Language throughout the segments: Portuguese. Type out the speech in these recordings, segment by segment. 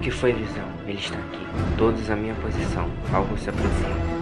que foi, visão? Ele está aqui. Todos à minha posição. Algo se aproxima.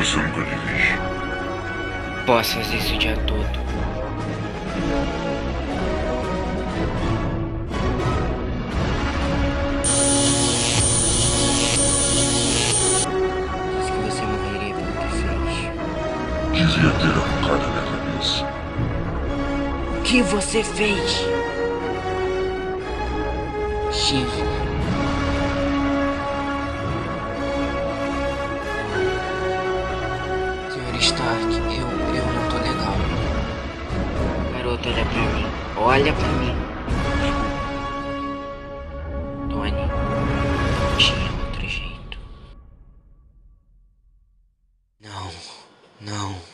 Você nunca dirige. Posso fazer isso o dia todo. Disse que você morreria pelo que fez. Devia ter arrancado a minha cabeça. O que você fez? Steve. Olha pra mim. Olha pra mim. Tony, não tinha outro jeito. Não, não.